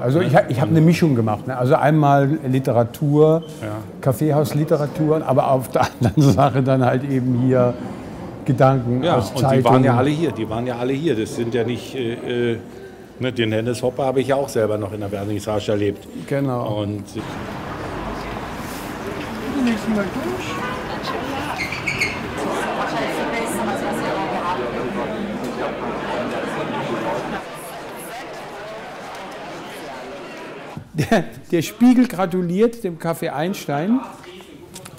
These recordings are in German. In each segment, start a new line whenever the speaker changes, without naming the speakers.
Also ich, ich habe eine Mischung gemacht. Ne? Also einmal Literatur, ja. Kaffeehausliteratur, aber auf der anderen Sache dann halt eben hier Gedanken
ja,
aus
und die waren ja alle hier. Die waren ja alle hier. Das sind ja nicht. Äh, äh ne, den Hennes Hopper habe ich ja auch selber noch in der Vernissage erlebt.
Genau.
Und. Mal durch.
Der, der Spiegel gratuliert dem Kaffee Einstein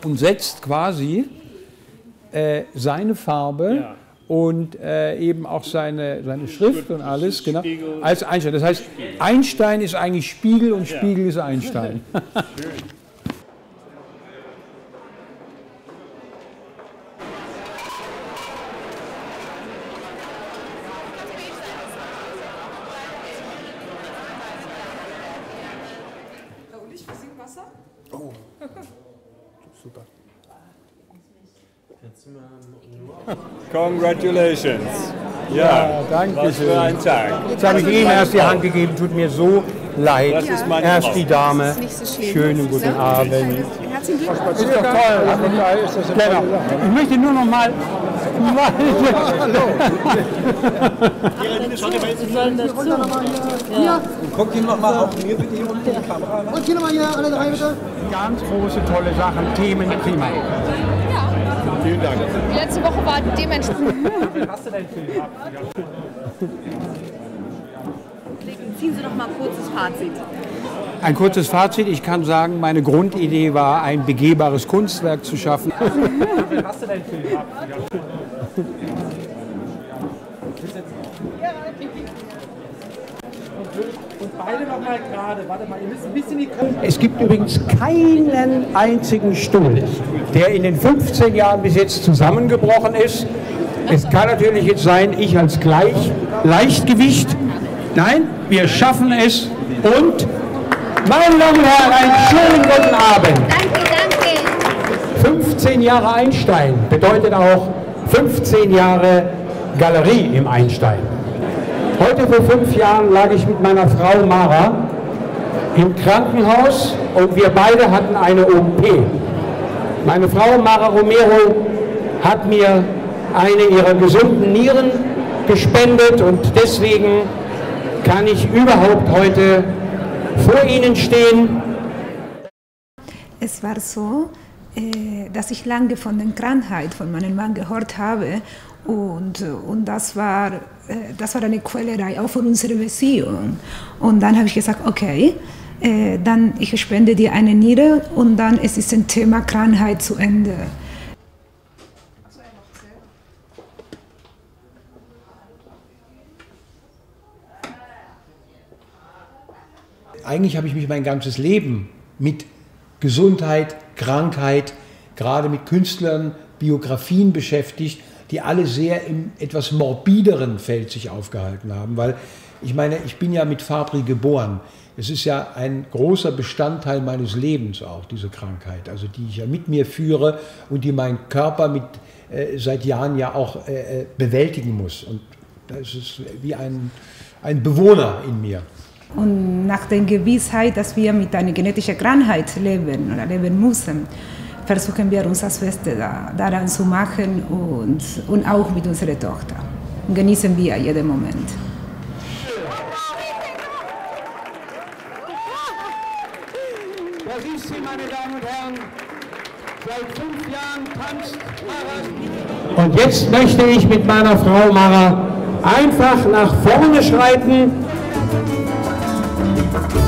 und setzt quasi äh, seine Farbe ja. und äh, eben auch seine, seine Schrift und alles genau, als Einstein. Das heißt, Einstein ist eigentlich Spiegel und Spiegel ist Einstein.
Congratulations.
Ja, ja danke
was für ein Tag.
Jetzt habe ich Ihnen erst die Hand gegeben, tut mir so leid. Das ist meine erst die Dame. So Schönen guten Abend. Herzlichen Glückwunsch. Ist doch toll. Genau. Ich möchte nur noch mal
ja. Guck ihn noch mal auf mir bitte hier unten Kamera. Und hier nochmal hier alle drei bitte.
Ganz große, tolle Sachen, Themen, prima.
Vielen Dank.
Die letzte Woche war dementsprechend. Ziehen Sie doch mal ein kurzes Fazit.
Ein kurzes Fazit. Ich kann sagen, meine Grundidee war, ein begehbares Kunstwerk zu schaffen. Hast du deinen Film Und beide nochmal gerade. Warte mal, ihr müsst ein bisschen die Es gibt übrigens keinen einzigen Stuhl, der in den 15 Jahren bis jetzt zusammengebrochen ist. Es kann natürlich jetzt sein, ich als Gleich Leichtgewicht. Nein, wir schaffen es und meine Damen und Herren, einen schönen guten Abend.
Danke, danke.
15 Jahre Einstein bedeutet auch 15 Jahre Galerie im Einstein. Heute vor fünf Jahren lag ich mit meiner Frau Mara im Krankenhaus und wir beide hatten eine OP. Meine Frau Mara Romero hat mir eine ihrer gesunden Nieren gespendet und deswegen kann ich überhaupt heute vor Ihnen stehen.
Es war so, äh, dass ich lange von der Krankheit von meinem Mann gehört habe und, und das, war, äh, das war eine Quälerei auch für unsere Beziehung. Und dann habe ich gesagt, okay, äh, dann ich spende dir eine Niere und dann ist es ein Thema Krankheit zu Ende.
Eigentlich habe ich mich mein ganzes Leben mit Gesundheit, Krankheit, gerade mit Künstlern, Biografien beschäftigt, die alle sehr im etwas morbideren Feld sich aufgehalten haben, weil ich meine, ich bin ja mit Fabri geboren. Es ist ja ein großer Bestandteil meines Lebens auch, diese Krankheit, also die ich ja mit mir führe und die mein Körper mit, äh, seit Jahren ja auch äh, äh bewältigen muss. Und das ist wie ein, ein Bewohner in mir.
Und nach der Gewissheit, dass wir mit einer genetischen Krankheit leben oder leben müssen, versuchen wir uns das Beste da, daran zu machen und, und auch mit unserer Tochter. Und genießen wir jeden Moment.
Da sind sie, meine Damen und Herren. Seit fünf Jahren tanzt Mara. Und jetzt möchte ich mit meiner Frau Mara einfach nach vorne schreiten. Thank you.